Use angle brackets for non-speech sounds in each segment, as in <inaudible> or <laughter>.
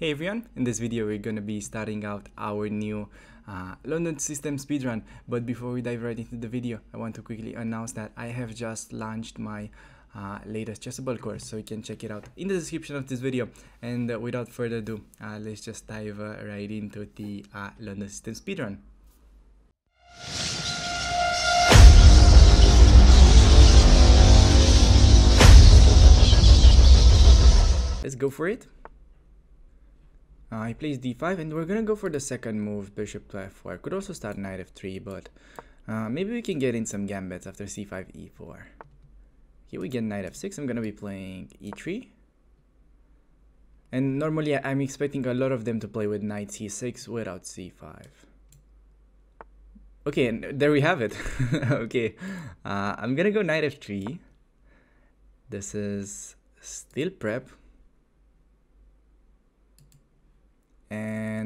Hey everyone, in this video we're to be starting out our new uh, London System speedrun but before we dive right into the video I want to quickly announce that I have just launched my uh, latest Chessable course so you can check it out in the description of this video and uh, without further ado uh, let's just dive uh, right into the uh, London System speedrun. Let's go for it. Uh, he plays d5 and we're gonna go for the second move, bishop to f4. Could also start knight f3, but uh, maybe we can get in some gambits after c5, e4. Here we get knight f6, I'm gonna be playing e3. And normally I'm expecting a lot of them to play with knight c6 without c5. Okay, and there we have it. <laughs> okay, uh, I'm gonna go knight f3. This is still prep.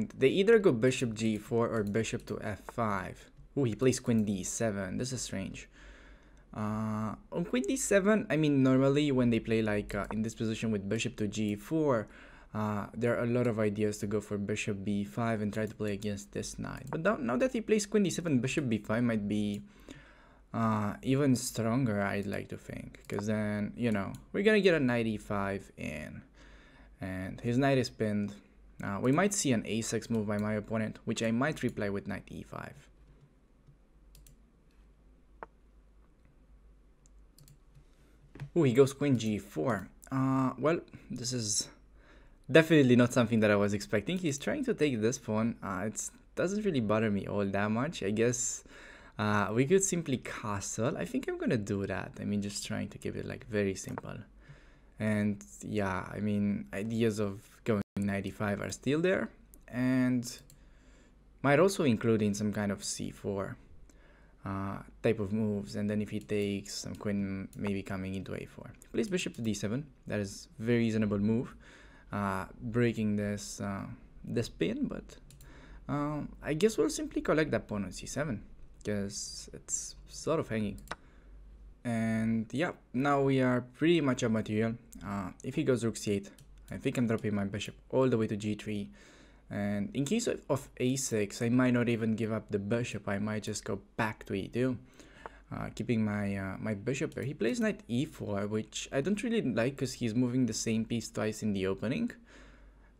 And they either go bishop g4 or bishop to f5. Oh, he plays queen d7. This is strange. Uh, on queen d7, I mean, normally when they play like uh, in this position with bishop to g4, uh, there are a lot of ideas to go for bishop b5 and try to play against this knight. But now, now that he plays queen d7, bishop b5 might be uh, even stronger, I'd like to think. Because then, you know, we're going to get a knight e5 in. And his knight is pinned. Uh, we might see an a6 move by my opponent, which I might reply with knight e5. Oh, he goes queen g4. Uh, well, this is definitely not something that I was expecting. He's trying to take this pawn. Uh, it doesn't really bother me all that much. I guess uh, we could simply castle. I think I'm gonna do that. I mean, just trying to keep it like very simple. And yeah, I mean, ideas of going 95 are still there and might also include in some kind of c4 uh, type of moves. And then if he takes some queen maybe coming into a4 please bishop to d7 that is very reasonable move. Uh, breaking this uh, this pin but um, I guess we'll simply collect that pawn on c7 because it's sort of hanging. And yeah now we are pretty much a material. Uh, if he goes rook c8 I think I'm dropping my bishop all the way to g3 and in case of, of a6 I might not even give up the bishop. I might just go back to e2 uh, keeping my uh, my bishop there. He plays knight e4 which I don't really like because he's moving the same piece twice in the opening.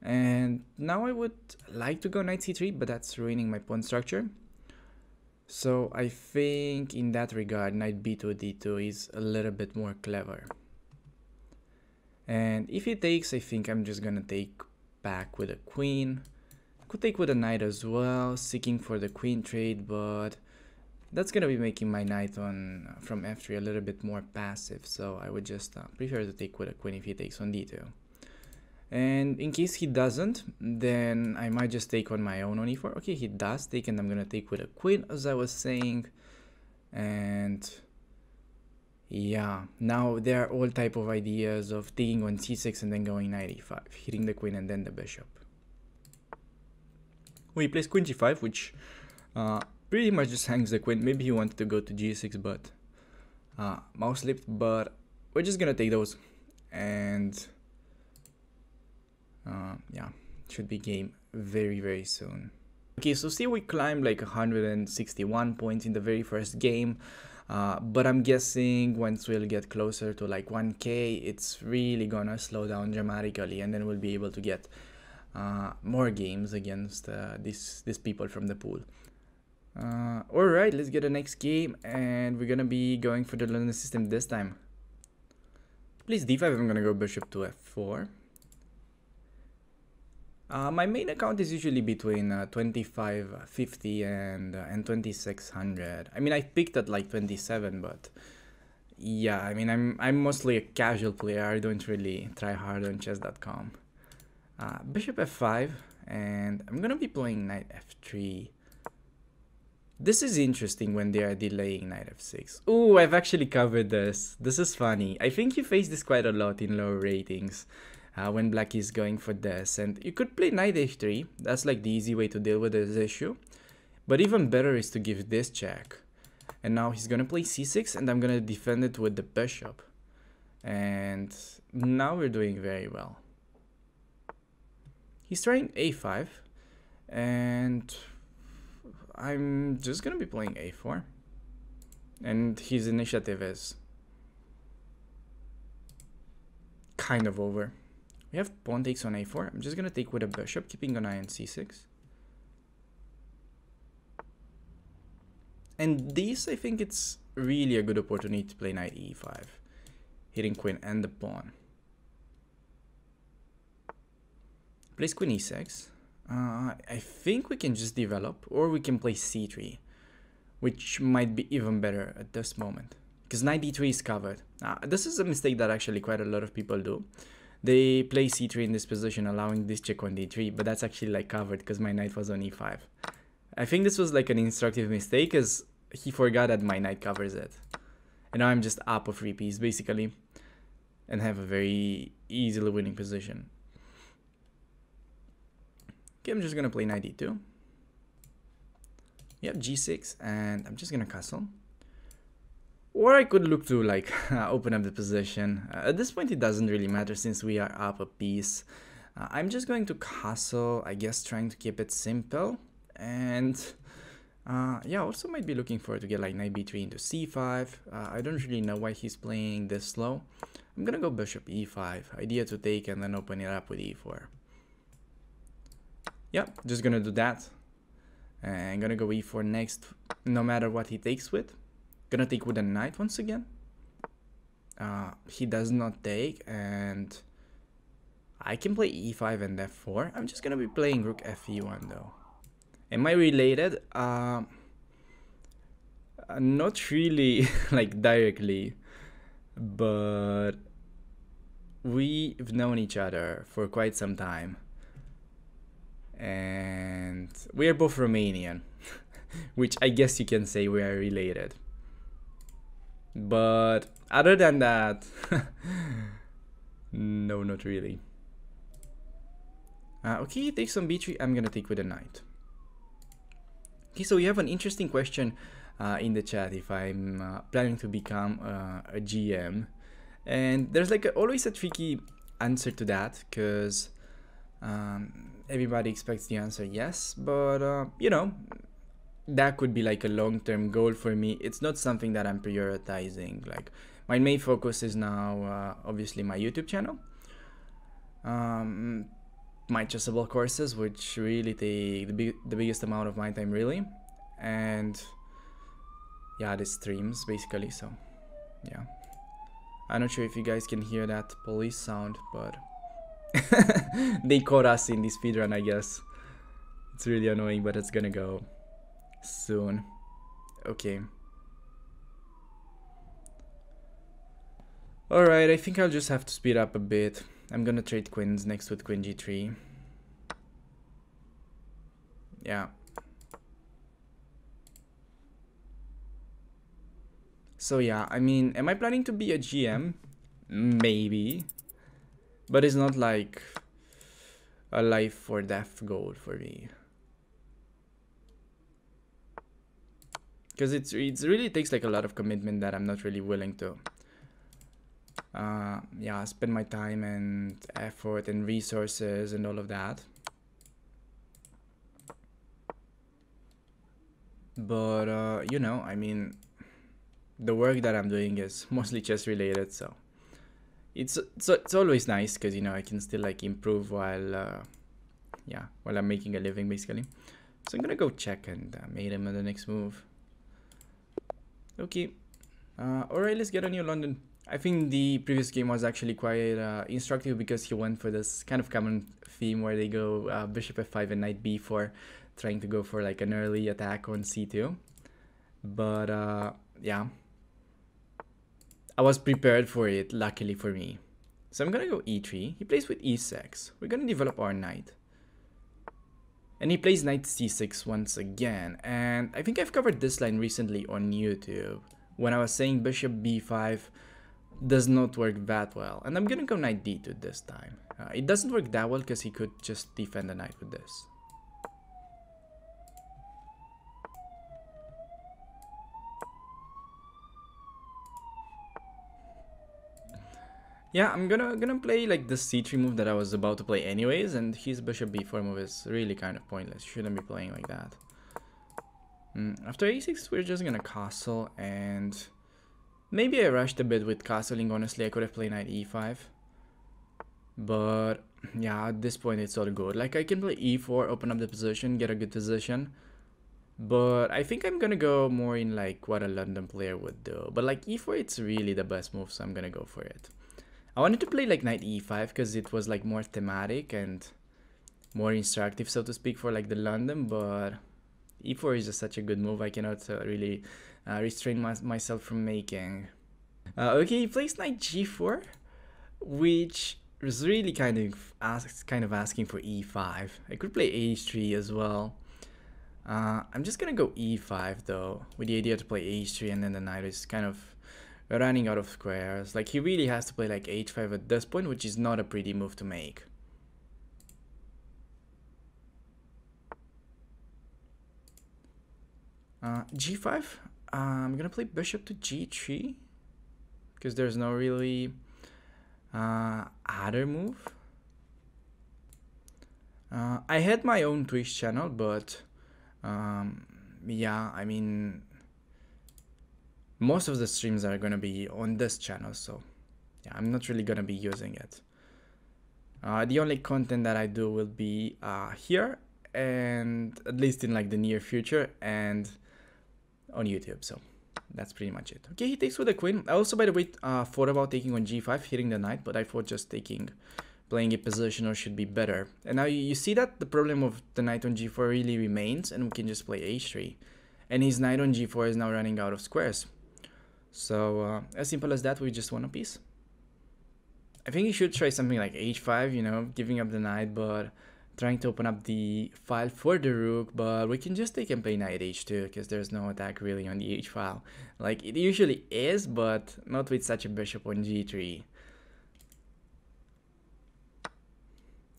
And now I would like to go knight c3 but that's ruining my pawn structure. So I think in that regard, knight b2 d2 is a little bit more clever. And if he takes, I think I'm just gonna take back with a queen. Could take with a knight as well, seeking for the queen trade, but that's gonna be making my knight on from f3 a little bit more passive. So I would just uh, prefer to take with a queen if he takes on d2. And in case he doesn't, then I might just take on my own on e4. Okay, he does take and I'm gonna take with a queen as I was saying. And yeah, now there are all type of ideas of taking on c6 and then going knight e5, hitting the queen and then the bishop. He plays queen g5, which uh, pretty much just hangs the queen. Maybe he wanted to go to g6, but uh, mouse slipped, but we're just gonna take those. And uh, yeah, should be game very, very soon. Okay, so see we climbed like 161 points in the very first game. Uh, but I'm guessing once we'll get closer to like 1k, it's really gonna slow down dramatically and then we'll be able to get uh, more games against uh, these, these people from the pool. Uh, Alright, let's get the next game and we're gonna be going for the London system this time. Please d5, I'm gonna go bishop to f4. Uh, my main account is usually between uh, 2550 and uh, and 2600. I mean, I picked at like 27, but yeah, I mean, I'm I'm mostly a casual player. I don't really try hard on chess.com. Uh, bishop f5, and I'm gonna be playing knight f3. This is interesting when they are delaying knight f6. Oh, I've actually covered this. This is funny. I think you face this quite a lot in lower ratings uh, when black is going for this. And you could play knight h3. That's like the easy way to deal with this issue. But even better is to give this check. And now he's gonna play c6 and I'm gonna defend it with the bishop. And now we're doing very well. He's trying a5, and I'm just gonna be playing a4. And his initiative is kind of over. We have pawn takes on a4. I'm just gonna take with a bishop, keeping an eye on c6. And this, I think it's really a good opportunity to play knight e5, hitting queen and the pawn. Plays queen e6. Uh, I think we can just develop, or we can play c3, which might be even better at this moment. Because knight d3 is covered. Uh, this is a mistake that actually quite a lot of people do. They play c3 in this position, allowing this check on d3, but that's actually like covered because my knight was on e5. I think this was like an instructive mistake because he forgot that my knight covers it. And now I'm just up of 3 piece basically and have a very easily winning position. Okay, I'm just gonna play knight e2. Yep, g6 and I'm just gonna castle. Or I could look to like <laughs> open up the position. Uh, at this point it doesn't really matter since we are up a piece. Uh, I'm just going to castle, I guess trying to keep it simple. And uh, yeah, also might be looking for to get like knight b3 into c5. Uh, I don't really know why he's playing this slow. I'm gonna go bishop e5. Idea to take and then open it up with e4. Yeah, just gonna do that. And gonna go e4 next, no matter what he takes with. Gonna take with a knight once again. Uh, he does not take and I can play e5 and f4. I'm just gonna be playing rook fe1 though. Am I related? Uh, not really <laughs> like directly, but we've known each other for quite some time. And we are both Romanian, <laughs> which I guess you can say we are related. But other than that, <laughs> no, not really. Uh, okay, take some b3. I'm gonna take with a knight. Okay, so we have an interesting question uh, in the chat if I'm uh, planning to become uh, a GM. And there's like a, always a tricky answer to that because um, everybody expects the answer yes, but uh, you know, that could be like a long-term goal for me. It's not something that I'm prioritizing. Like my main focus is now uh, obviously my YouTube channel. Um, my chessable courses, which really take the, big, the biggest amount of my time really. And yeah, the streams basically, so yeah. I'm not sure if you guys can hear that police sound, but <laughs> they caught us in this speedrun, I guess. It's really annoying, but it's gonna go soon. Okay. Alright, I think I'll just have to speed up a bit. I'm gonna trade queens next with queen g3. Yeah. So yeah, I mean, am I planning to be a GM? Maybe. But it's not like a life or death goal for me. Because it's it really takes like a lot of commitment that I'm not really willing to uh, yeah spend my time and effort and resources and all of that. But uh, you know I mean the work that I'm doing is <laughs> mostly chess related so it's it's, it's always nice because you know I can still like improve while uh, yeah while I'm making a living basically. So I'm gonna go check and uh, mate him on the next move Okay. Uh, Alright, let's get on your London. I think the previous game was actually quite uh, instructive because he went for this kind of common theme where they go uh, bishop f5 and knight b4 trying to go for like an early attack on c2 but uh, yeah. I was prepared for it luckily for me. So I'm gonna go e3 he plays with e6 we're gonna develop our knight and he plays knight c6 once again. And I think I've covered this line recently on YouTube. When I was saying bishop b5 does not work that well. And I'm gonna go knight d2 this time. Uh, it doesn't work that well because he could just defend the knight with this. Yeah, I'm gonna gonna play like the c3 move that I was about to play anyways, and his bishop b4 move is really kind of pointless. Shouldn't be playing like that. Mm, after a6, we're just gonna castle, and maybe I rushed a bit with castling. Honestly, I could have played knight e5, but yeah, at this point it's all good. Like I can play e4, open up the position, get a good position. But I think I'm gonna go more in like what a London player would do. But like e4, it's really the best move, so I'm gonna go for it. I wanted to play like knight e5 because it was like more thematic and more instructive, so to speak, for like the London. But e4 is just such a good move. I cannot uh, really uh, restrain my myself from making. Uh, okay, he plays knight g4, which was really kind of kind of asking for e5. I could play h3 as well. Uh, I'm just gonna go e5 though, with the idea to play h3 and then the knight is kind of running out of squares. Like he really has to play like h5 at this point, which is not a pretty move to make. Uh, g5, uh, I'm gonna play bishop to g3 because there's no really uh, other move. Uh, I had my own Twitch channel, but um, yeah, I mean, most of the streams are gonna be on this channel so yeah i'm not really gonna be using it. Uh, the only content that i do will be uh, here and at least in like the near future and on youtube so that's pretty much it. Okay he takes with the queen. I also by the way uh, thought about taking on g5 hitting the knight but i thought just taking playing a positional should be better. And now you see that the problem of the knight on g4 really remains and we can just play h3 and his knight on g4 is now running out of squares so uh, as simple as that, we just want a piece. I think you should try something like h5, you know, giving up the knight, but trying to open up the file for the rook, but we can just take and play knight h2, because there's no attack really on the h file. Like, it usually is, but not with such a bishop on g3.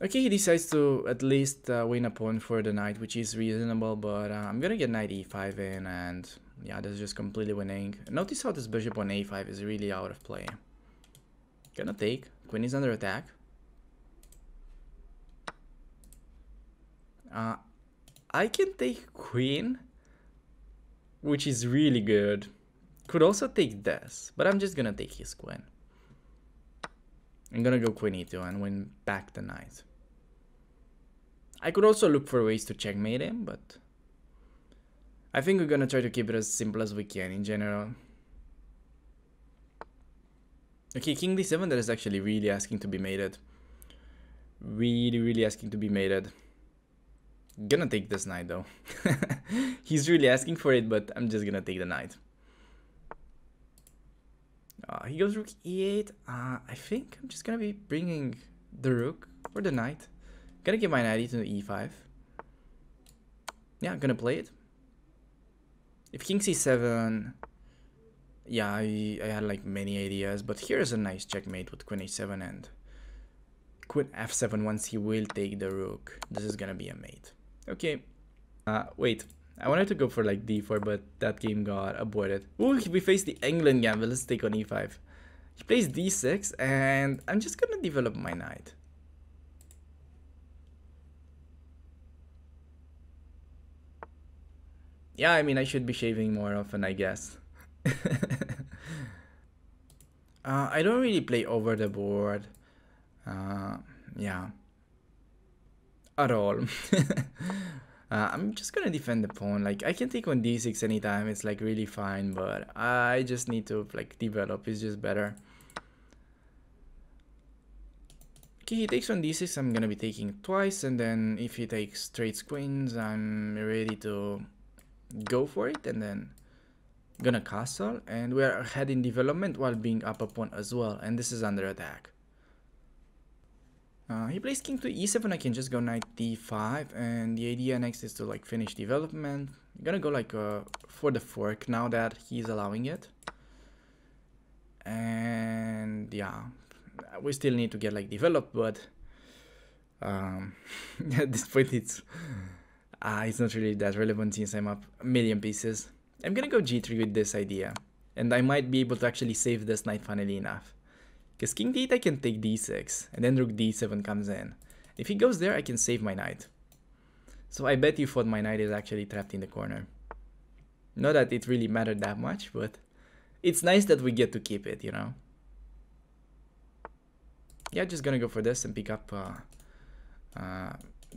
Okay, he decides to at least uh, win a pawn for the knight, which is reasonable, but uh, I'm gonna get knight e5 in, and yeah, this is just completely winning. Notice how this bishop on a5 is really out of play. Gonna take. Queen is under attack. Uh, I can take queen, which is really good. Could also take this, but I'm just gonna take his queen. I'm gonna go queen e2 and win back the knight. I could also look for ways to checkmate him, but I think we're gonna try to keep it as simple as we can in general. Okay, king d7, that is actually really asking to be mated. Really, really asking to be mated. Gonna take this knight though. <laughs> He's really asking for it, but I'm just gonna take the knight. Uh, he goes rook e8. Uh, I think I'm just gonna be bringing the rook or the knight. Gonna get my knight to e5. Yeah, I'm gonna play it. If king c7, yeah, I, I had like many ideas, but here's a nice checkmate with queen h7 and queen f7 once he will take the rook. This is gonna be a mate. Okay, uh, wait, I wanted to go for like d4, but that game got aborted. Ooh, we face the Englund gambit. Let's take on e5. He plays d6, and I'm just gonna develop my knight. Yeah, I mean, I should be shaving more often, I guess. <laughs> uh, I don't really play over the board. Uh, yeah. At all. <laughs> Uh, I'm just gonna defend the pawn. Like I can take on d6 anytime. It's like really fine, but I just need to like develop. It's just better. Okay, he takes on d6. I'm gonna be taking twice, and then if he takes straight queens, I'm ready to go for it and then gonna castle and we are ahead in development while being up a pawn as well and this is under attack. Uh, he plays king to e7 I can just go knight d5 and the idea next is to like finish development. I'm gonna go like uh, for the fork now that he's allowing it. And yeah we still need to get like developed but um, <laughs> at this point it's uh, it's not really that relevant since I'm up a million pieces. I'm gonna go g3 with this idea. And I might be able to actually save this knight funnily enough. Because king d8 I can take d6, and then rook d7 comes in. If he goes there, I can save my knight. So I bet you thought my knight is actually trapped in the corner. Not that it really mattered that much, but it's nice that we get to keep it, you know? Yeah, just gonna go for this and pick up uh, uh,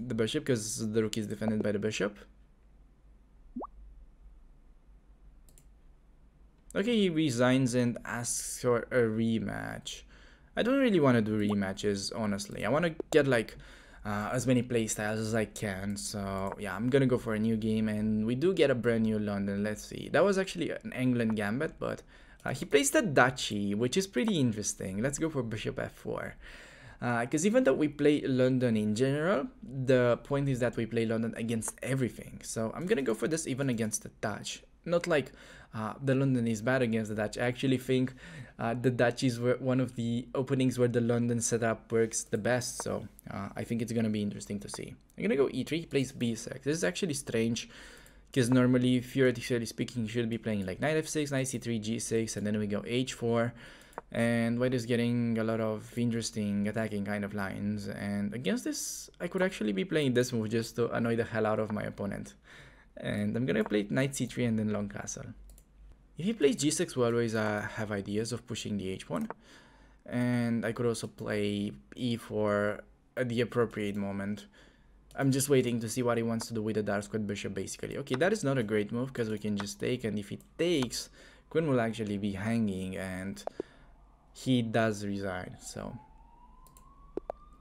the bishop because the rook is defended by the bishop. Okay, he resigns and asks for a rematch. I don't really want to do rematches, honestly. I want to get like uh, as many playstyles as I can. So yeah, I'm gonna go for a new game, and we do get a brand new London. Let's see. That was actually an Englund gambit, but uh, he plays the duchy, which is pretty interesting. Let's go for bishop f4. Because uh, even though we play London in general, the point is that we play London against everything. So I'm gonna go for this even against the Dutch. Not like uh, the London is bad against the Dutch. I actually think uh, the Dutch is one of the openings where the London setup works the best. So uh, I think it's going to be interesting to see. I'm going to go e3, he plays b6. This is actually strange because normally, theoretically speaking, you should be playing like knight f6, knight c3, g6, and then we go h4. And white is getting a lot of interesting attacking kind of lines. And against this, I could actually be playing this move just to annoy the hell out of my opponent. And I'm to play knight c3 and then long castle. If he plays g6, we always uh, have ideas of pushing the h1. And I could also play e4 at the appropriate moment. I'm just waiting to see what he wants to do with the dark squared bishop, basically. Okay, that is not a great move, because we can just take, and if he takes, queen will actually be hanging, and he does resign, so...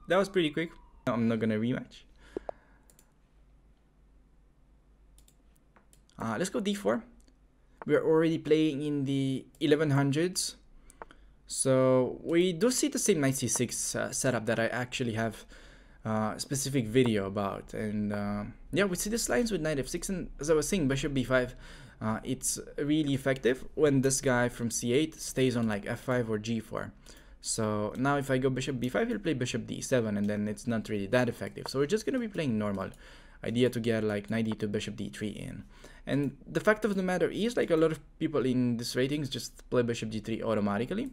That was pretty quick. I'm not gonna rematch. Uh, let's go d4 we're already playing in the 1100s. So we do see the same knight c6 uh, setup that I actually have uh, specific video about. And uh, yeah, we see the lines with knight f6 and as I was saying, bishop b5, uh, it's really effective when this guy from c8 stays on like f5 or g4. So now if I go bishop b5, he'll play bishop d7 and then it's not really that effective. So we're just going to be playing normal idea to get like knight d2 bishop d3 in. And the fact of the matter is, like a lot of people in this ratings just play bishop d3 automatically.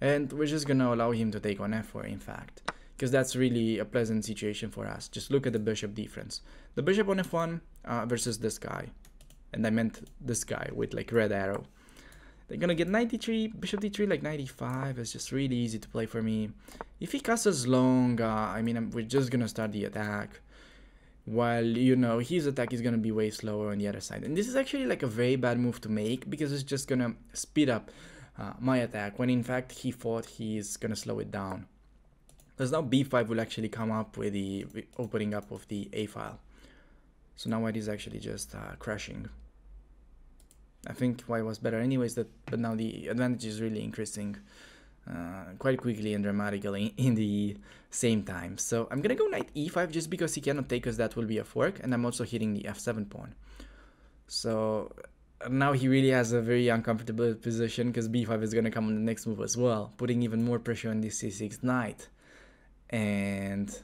And we're just gonna allow him to take on f4, in fact. Because that's really a pleasant situation for us. Just look at the bishop difference. The bishop on f1 uh, versus this guy. And I meant this guy with like red arrow. They're gonna get 93, bishop d3 like 95 It's just really easy to play for me. If he castles long, uh, I mean, I'm, we're just gonna start the attack. While you know his attack is gonna be way slower on the other side. And this is actually like a very bad move to make because it's just gonna speed up uh, my attack when in fact he thought he's gonna slow it down. Because now b5 will actually come up with the opening up of the a file. So now white is actually just uh, crashing I think white was better anyways that but now the advantage is really increasing uh, quite quickly and dramatically <laughs> in the same time. So I'm gonna go knight e5 just because he cannot take us that will be a fork and I'm also hitting the f7 pawn. So now he really has a very uncomfortable position because b5 is gonna come on the next move as well, putting even more pressure on the c6 knight. And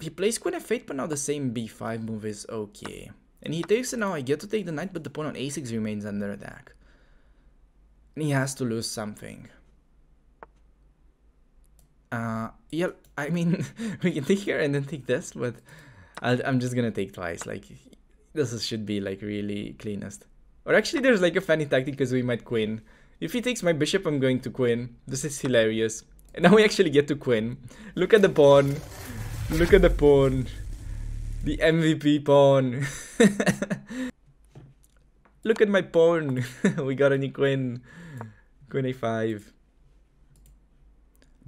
he plays queen f8 but now the same b5 move is okay. And he takes it now I get to take the knight but the pawn on a6 remains under attack And he has to lose something. Uh, yeah, I mean, <laughs> we can take here and then take this, but i am just gonna take twice. Like, this is, should be like really cleanest. Or actually, there's like a funny tactic because we might queen. If he takes my bishop, I'm going to queen. This is hilarious. And now we actually get to queen. Look at the pawn. Look at the pawn. The MVP pawn. Look at my pawn. <laughs> we got a new queen. Queen a5.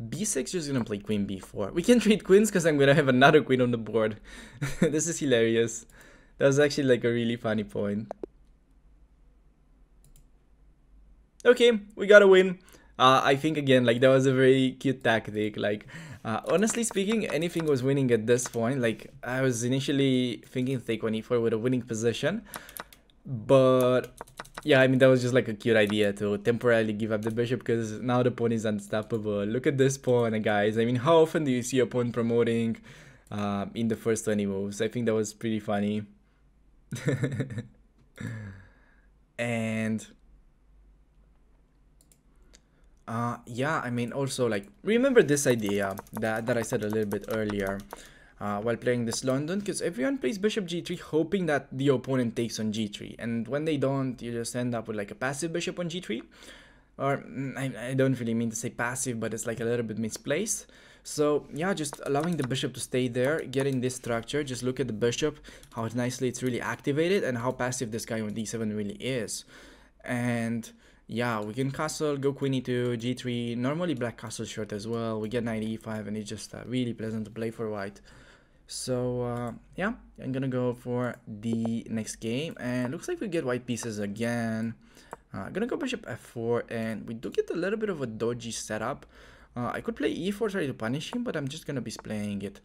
b6 just gonna play queen b4. We can trade queens because I'm gonna have another queen on the board. <laughs> this is hilarious. That was actually like a really funny point. Okay, we got a win. Uh, I think again, like that was a very cute tactic. Like, uh, honestly speaking, anything was winning at this point. Like, I was initially thinking take one e4 with a winning position, but yeah, I mean, that was just like a cute idea to temporarily give up the bishop because now the pawn is unstoppable. Look at this pawn, guys. I mean, how often do you see a pawn promoting uh, in the first 20 moves? I think that was pretty funny. <laughs> and Uh, yeah, I mean, also, like, remember this idea that, that I said a little bit earlier uh, while playing this London, because everyone plays bishop g3 hoping that the opponent takes on g3, and when they don't, you just end up with, like, a passive bishop on g3, or, mm, I, I don't really mean to say passive, but it's, like, a little bit misplaced. So, yeah, just allowing the bishop to stay there, getting this structure, just look at the bishop, how nicely it's really activated, and how passive this guy on d7 really is. And yeah, we can castle, go queen e2, g3, normally black castle short as well, we get knight e5 and it's just uh, really pleasant to play for white. So uh, yeah, I'm gonna go for the next game and looks like we get white pieces again. Uh, gonna go bishop f4 and we do get a little bit of a dodgy setup. Uh, I could play e4 try to punish him, but I'm just gonna be playing it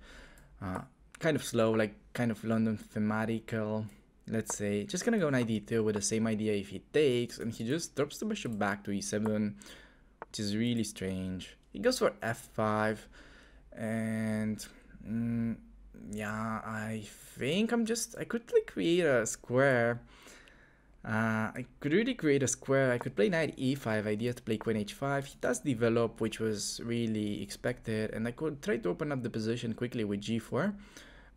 uh, kind of slow, like kind of London thematical let's say, just gonna go knight d2 with the same idea if he takes, and he just drops the bishop back to e7, which is really strange. He goes for f5, and mm, yeah, I think I'm just, I could like create a square. Uh, I could really create a square. I could play knight e5, idea to play queen h5. He does develop, which was really expected, and I could try to open up the position quickly with g4.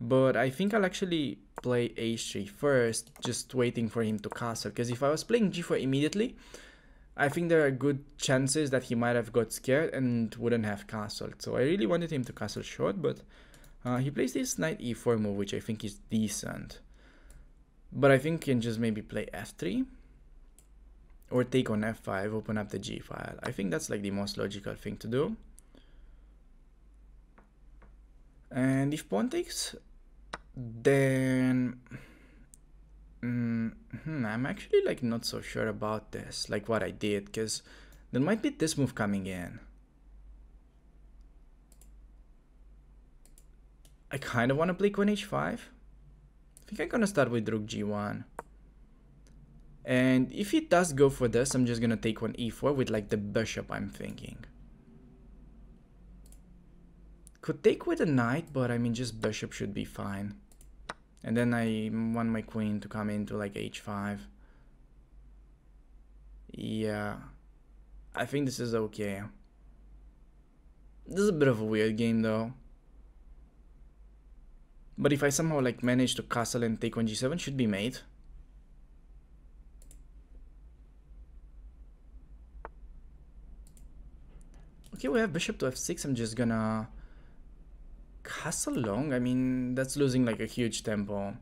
But I think I'll actually play h3 first, just waiting for him to castle. Because if I was playing g4 immediately, I think there are good chances that he might have got scared and wouldn't have castled. So I really wanted him to castle short, but uh, he plays this knight e4 move, which I think is decent. But I think can just maybe play f3 or take on f5, open up the g file. I think that's like the most logical thing to do. And if pawn takes then mm, hmm, I'm actually like not so sure about this, like what I did, because there might be this move coming in. I kind of want to play queen h5. I think I'm gonna start with rook g1. And if he does go for this, I'm just gonna take on e4 with like the bishop I'm thinking. Could take with a knight, but I mean just bishop should be fine. And then I want my queen to come into like h5. Yeah. I think this is okay. This is a bit of a weird game though. But if I somehow like manage to castle and take on g7, should be made. Okay, we have bishop to f6. I'm just gonna castle long, I mean, that's losing like a huge tempo.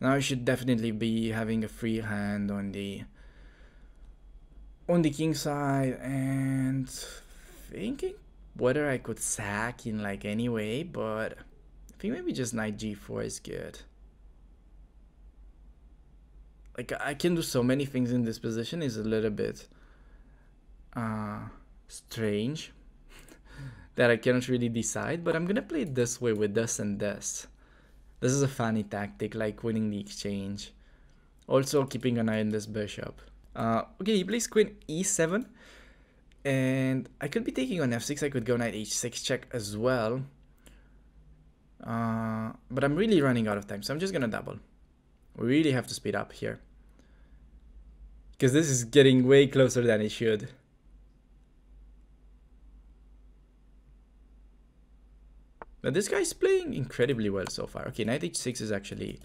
Now I should definitely be having a free hand on the on the king side and thinking whether I could sack in like any way, but I think maybe just knight g4 is good. Like I can do so many things in this position is a little bit uh strange that I cannot really decide, but I'm gonna play it this way with this and this. This is a funny tactic, like winning the exchange. Also keeping an eye on this bishop. Uh, okay, he plays queen e7. And I could be taking on f6, I could go knight h6 check as well. Uh, but I'm really running out of time, so I'm just gonna double. We really have to speed up here. Because this is getting way closer than it should. But this guy's playing incredibly well so far. Okay, knight h6 is actually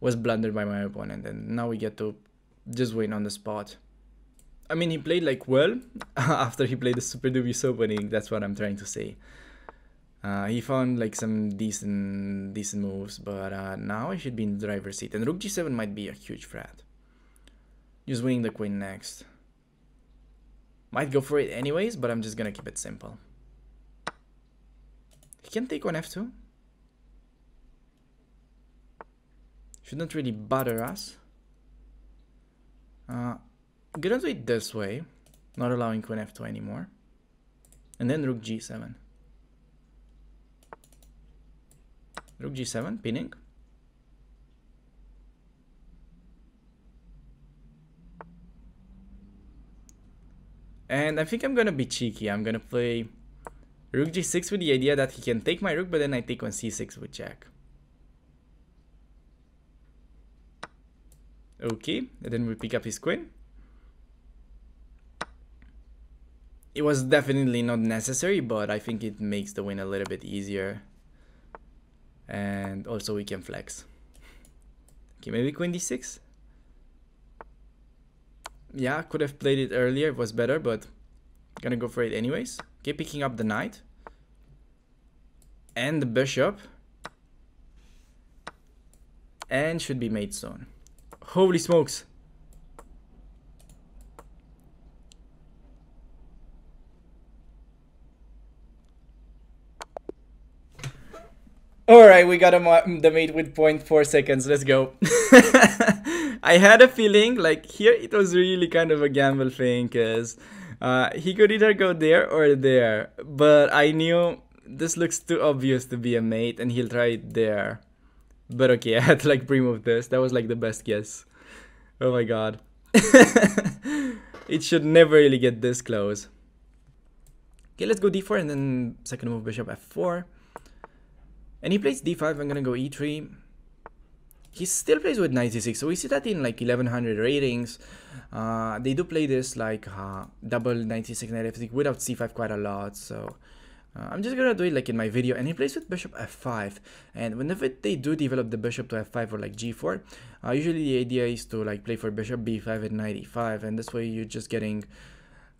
was blundered by my opponent, and now we get to just win on the spot. I mean, he played like well <laughs> after he played the super dubious opening. That's what I'm trying to say. Uh, he found like some decent decent moves, but uh, now I should be in the driver's seat. And rook g7 might be a huge threat. Just winning the queen next. Might go for it anyways, but I'm just gonna keep it simple. He can take on f2. Shouldn't really bother us. Uh, gonna do it this way, not allowing queen f2 anymore. And then rook g7. Rook g7, pinning. And I think I'm gonna be cheeky. I'm gonna play Rook g6 with the idea that he can take my rook, but then I take on c6 with jack. Okay, and then we pick up his queen. it was definitely not necessary, but I think it makes the win a little bit easier. And also we can flex. Okay, maybe queen d6? Yeah, could have played it earlier, it was better, but gonna go for it anyways. Okay, picking up the knight. And the bishop. And should be mate stone. Holy smokes. All right, we got a the mate with 0.4 seconds. Let's go. <laughs> I had a feeling like here it was really kind of a gamble thing because uh, he could either go there or there. But I knew this looks too obvious to be a mate and he'll try it there. But okay, <laughs> I had to like pre-move this. That was like the best guess. Oh my god. <laughs> it should never really get this close. Okay, let's go d4 and then second move bishop f4. And he plays d5, I'm gonna go e3. He still plays with 96, so we see that in like 1100 ratings. Uh, they do play this like uh, double 96 knight f6 without c5 quite a lot, so uh, I'm just gonna do it like in my video. And he plays with bishop f5, and whenever they do develop the bishop to f5 or like g4, uh, usually the idea is to like play for bishop b5 at 95, and this way you're just getting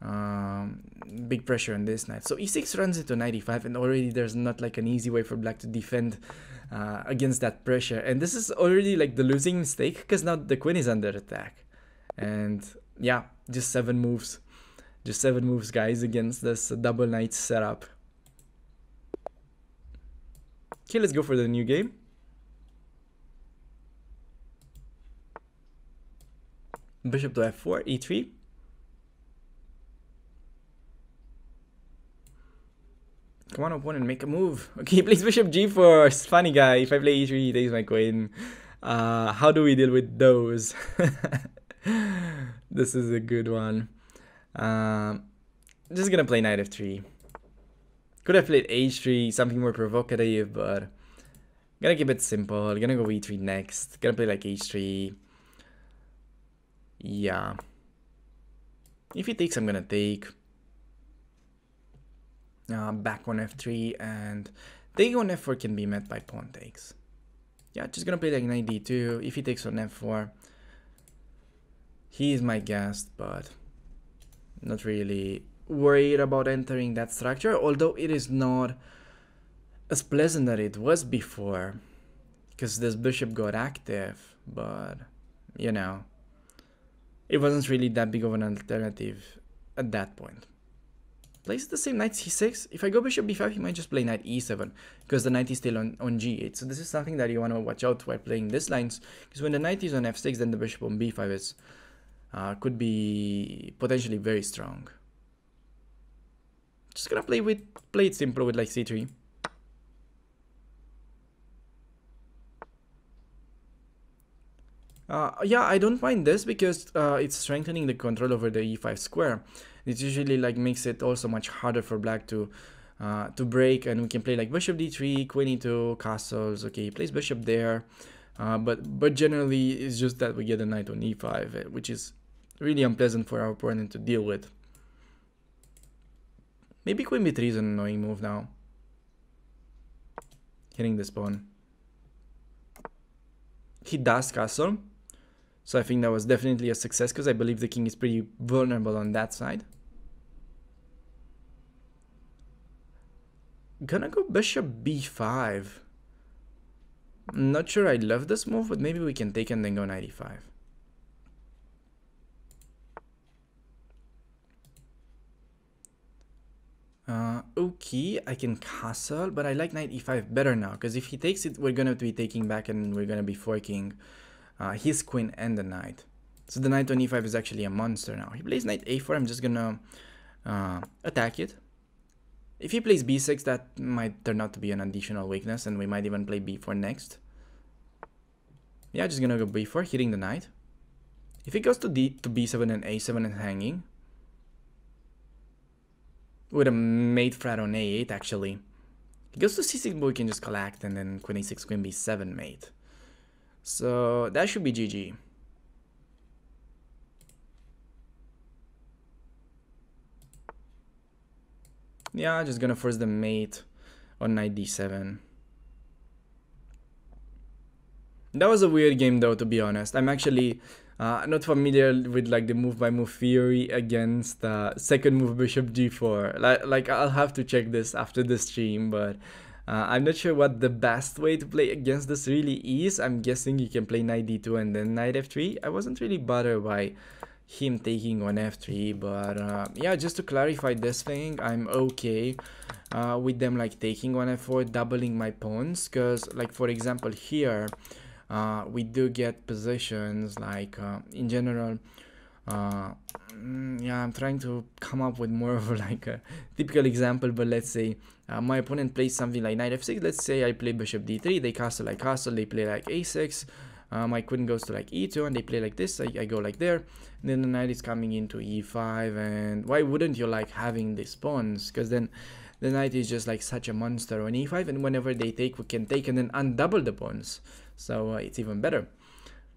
um, big pressure on this knight. So e6 runs into 95 and already there's not like an easy way for black to defend uh, against that pressure. And this is already like the losing mistake because now the queen is under attack. And yeah, just seven moves. Just seven moves guys against this double knight setup. Okay, let's go for the new game. Bishop to f4, e3. Come on, opponent, make a move. <laughs> Okay, he plays bishop g4. Funny guy. If I play e3, he takes my queen. Uh, how do we deal with those? <laughs> this is a good one. Um, just gonna play knight f3. Could have played h3, something more provocative, but gonna keep it simple. Gonna go e3 next. Gonna play like h3. Yeah. If he takes, I'm gonna take uh, back on f3 and taking on f4 can be met by pawn takes. Yeah, just gonna play like knight d2. If he takes on f4, he is my guest, but not really worried about entering that structure, although it is not as pleasant as it was before, because this bishop got active, but, you know, it wasn't really that big of an alternative at that point plays the same knight c6. If I go bishop b5, he might just play knight e7 because the knight is still on, on g8. So this is something that you want to watch out while playing these lines because when the knight is on f6, then the bishop on b5 is uh, could be potentially very strong. Just gonna play with play it simple with like c3. Uh, yeah, I don't mind this because uh, it's strengthening the control over the e5 square. It usually like makes it also much harder for black to uh, to break and we can play like bishop d3 queen e2 castles okay he plays bishop there. Uh, but but generally it's just that we get a knight on e5 eh, which is really unpleasant for our opponent to deal with. Maybe queen b3 is an annoying move now. Hitting this pawn he does castle so I think that was definitely a success because I believe the king is pretty vulnerable on that side. Gonna go bishop b5. not sure I love this move, but maybe we can take and then go 95. Uh, okay, I can castle, but I like knight e5 better now, because if he takes it, we're gonna be taking back and we're gonna be forking uh, his queen and the knight. So the knight on e5 is actually a monster now. He plays knight a4, I'm just gonna uh, attack it. If he plays b6, that might turn out to be an additional weakness, and we might even play b4 next. Yeah, just gonna go b4, hitting the knight. If he goes to d to b7 and a7 and hanging, with a mate frat on a8 actually. He goes to c6, but we can just collect, and then queen a6, queen b7 mate. So that should be GG. yeah, just gonna force the mate on knight d7. That was a weird game though, to be honest. I'm actually uh, not familiar with like the move by move theory against uh, second move bishop g4. Like, like I'll have to check this after the stream, but uh, I'm not sure what the best way to play against this really is. I'm guessing you can play knight d2 and then knight f3. I wasn't really bothered by him taking on f3 but uh, yeah just to clarify this thing i'm okay uh, with them like taking on f4 doubling my pawns because like for example here uh, we do get positions like uh, in general uh, mm, yeah i'm trying to come up with more of <laughs> like a typical example but let's say uh, my opponent plays something like knight f6 let's say i play bishop d3 they castle like castle. They play like a6 uh, my queen goes to like e2 and they play like this. I, I go like there. And then the knight is coming into e5 and why wouldn't you like having these pawns because then the knight is just like such a monster on e5 and whenever they take we can take and then undouble the pawns. So uh, it's even better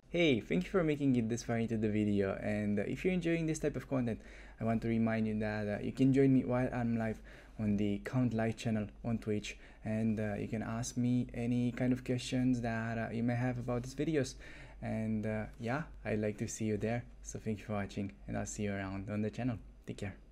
Hey, thank you for making it this far into the video and uh, if you're enjoying this type of content, I want to remind you that uh, you can join me while I'm live on the Count Live channel on Twitch and uh, you can ask me any kind of questions that uh, you may have about these videos and uh, yeah, I'd like to see you there. So thank you for watching and I'll see you around on the channel. Take care.